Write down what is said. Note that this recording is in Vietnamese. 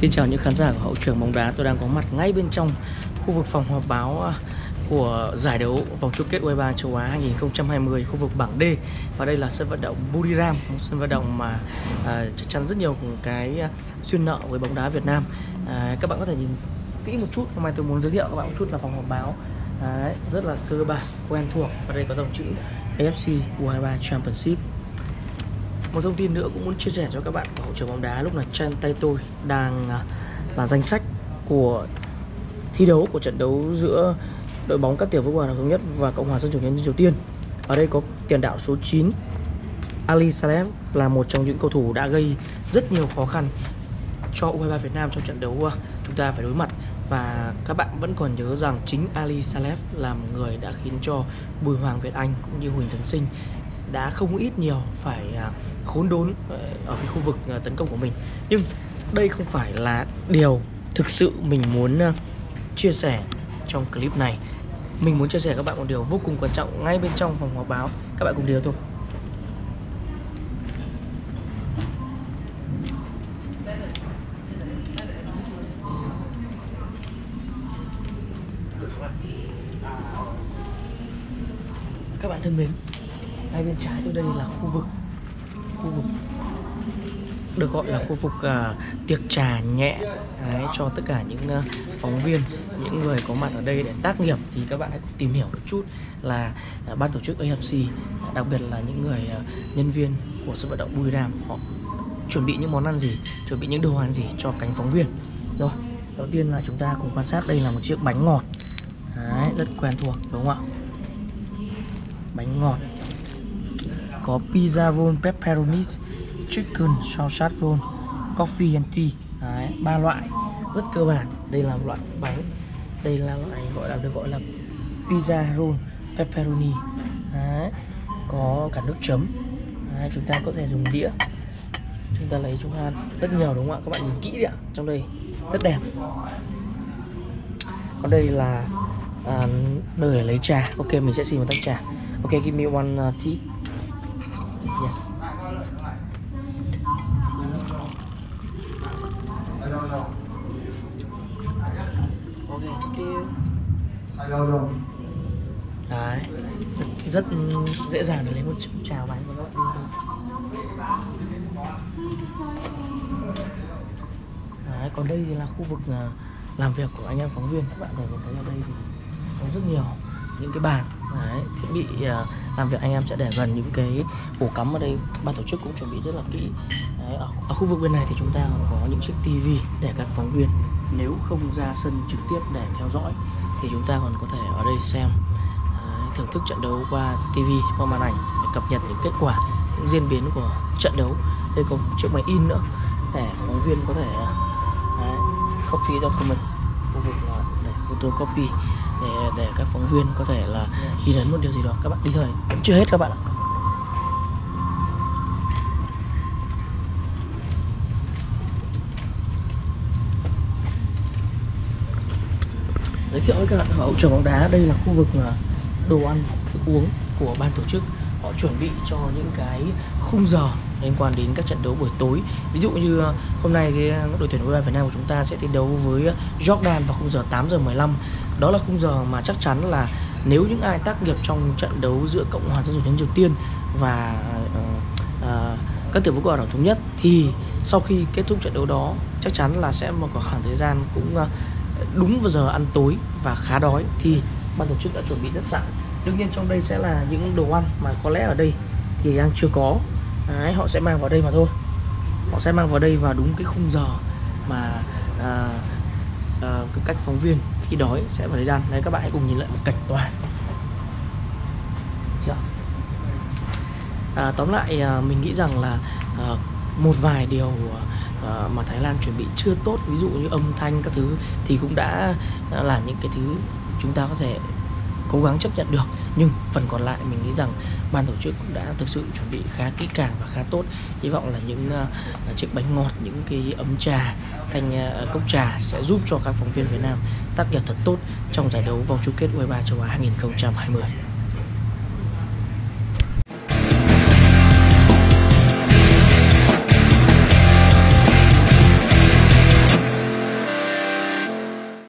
Xin chào những khán giả của hậu trường bóng đá. Tôi đang có mặt ngay bên trong khu vực phòng họp báo à, của giải đấu vòng chung kết U23 châu Á 2020 khu vực bảng D. Và đây là sân vận động Buriram một sân vận động mà à, chắc chắn rất nhiều cái à, xuyên nợ với bóng đá Việt Nam. À, các bạn có thể nhìn kỹ một chút hôm nay tôi muốn giới thiệu các bạn một chút là phòng họp báo à, rất là cơ bản quen thuộc. Và đây có dòng chữ AFC U23 Championship một thông tin nữa cũng muốn chia sẻ cho các bạn của hậu trường bóng đá lúc này trên tay tôi đang à, là danh sách của thi đấu của trận đấu giữa đội bóng các tiểu vương quốc Ả Rập thống nhất và Cộng hòa Dân chủ Nhân dân Triều Tiên. Ở đây có tiền đạo số 9 Ali Saleh là một trong những cầu thủ đã gây rất nhiều khó khăn cho U23 Việt Nam trong trận đấu à, chúng ta phải đối mặt và các bạn vẫn còn nhớ rằng chính Ali Saleh là một người đã khiến cho Bùi Hoàng Việt Anh cũng như Huỳnh Tấn Sinh đã không ít nhiều phải à, khốn đốn ờ, ở cái khu vực ờ, tấn công của mình. Nhưng đây không phải là điều thực sự mình muốn ờ, chia sẻ trong clip này. Mình muốn chia sẻ các bạn một điều vô cùng quan trọng ngay bên trong phòng họp báo. Các bạn cùng điều thôi. Các bạn thân mến, ngay bên trái tôi đây là khu vực khu vực được gọi là khu vực uh, tiệc trà nhẹ đấy, cho tất cả những uh, phóng viên những người có mặt ở đây để tác nghiệp. Thì các bạn hãy tìm hiểu một chút là uh, ban tổ chức AFC à, đặc biệt là những người uh, nhân viên của sân vận động Bùi Đàm họ chuẩn bị những món ăn gì chuẩn bị những đồ ăn gì cho cánh phóng viên. Rồi đầu tiên là chúng ta cùng quan sát đây là một chiếc bánh ngọt. Đấy, rất quen thuộc đúng không ạ? Bánh ngọt có pizza roll pepperoni chicken sausage roll coffee and tea. Đấy, ba loại rất cơ bản. Đây là loại bánh. Đây là loại gọi là được gọi là pizza roll pepperoni. Đấy, có cả nước chấm. Đấy, chúng ta có thể dùng đĩa. Chúng ta lấy chúng ta ăn rất nhiều đúng không ạ? Các bạn nhìn kỹ đi ạ trong đây. Rất đẹp. Còn đây là à, nơi để lấy trà. Ok mình sẽ xin một tách trà. Ok give me one uh, tea. Yes. Ok, thank you. Đấy, rất, rất dễ dàng để lấy một chào bánh của các bạn đi thôi. Đấy, còn đây thì là khu vực à, làm việc của anh em phóng viên các bạn có thể thấy ở đây thì có rất nhiều những cái bàn Đấy, thiết bị uh, làm việc anh em sẽ để gần những cái ổ cắm ở đây. Ban tổ chức cũng chuẩn bị rất là kỹ. Đấy, ở, ở khu vực bên này thì chúng ta có những chiếc tivi để các phóng viên nếu không ra sân trực tiếp để theo dõi thì chúng ta còn có thể ở đây xem. Đấy, thưởng thức trận đấu qua tivi qua màn ảnh để cập nhật những kết quả những diễn biến của trận đấu. Đây có chiếc máy in nữa để phóng viên có thể à, đấy, copy document khu vực à, để photocopy để để các phóng viên có thể là ghi nhấn một điều gì đó. Các bạn đi thôi vẫn chưa hết các bạn ạ. Giới thiệu với các bạn, hậu trường bóng đá, đây là khu vực đồ ăn, thức uống của ban tổ chức. Họ chuẩn bị cho những cái khung giờ liên quan đến các trận đấu buổi tối. Ví dụ như ờ, hôm nay cái ờ, đội tuyển u hai Việt Nam của chúng ta sẽ thi đấu với ờ, Jordan vào khung giờ 8 giờ 15 đó là khung giờ mà chắc chắn là nếu những ai tác nghiệp trong trận đấu giữa Cộng hòa Dân chủ Nhân dân Triều Tiên và uh, uh, các tiểu vương quốc Ả Rập thống nhất thì sau khi kết thúc trận đấu đó chắc chắn là sẽ một khoảng thời gian cũng uh, đúng vào giờ ăn tối và khá đói thì ban tổ chức đã chuẩn bị rất sẵn. Đương nhiên trong đây sẽ là những đồ ăn mà có lẽ ở đây thì đang chưa có. Đấy, họ sẽ mang vào đây mà thôi. Họ sẽ mang vào đây vào đúng cái khung giờ mà à, à, cách phóng viên khi đói sẽ vào đây ăn đấy các bạn hãy cùng nhìn lại một cảnh toàn. À, tóm lại à, mình nghĩ rằng là à, một vài điều à, mà Thái Lan chuẩn bị chưa tốt ví dụ như âm thanh các thứ thì cũng đã là những cái thứ chúng ta có thể cố gắng chấp nhận được nhưng phần còn lại mình nghĩ rằng ban tổ chức cũng đã thực sự chuẩn bị khá kỹ càng và khá tốt. Hy vọng là những uh, chiếc bánh ngọt những cái ấm trà thanh uh, cốc trà sẽ giúp cho các phóng viên Việt Nam tác nghiệp thật tốt trong giải đấu vòng chung kết U23 châu Á 2020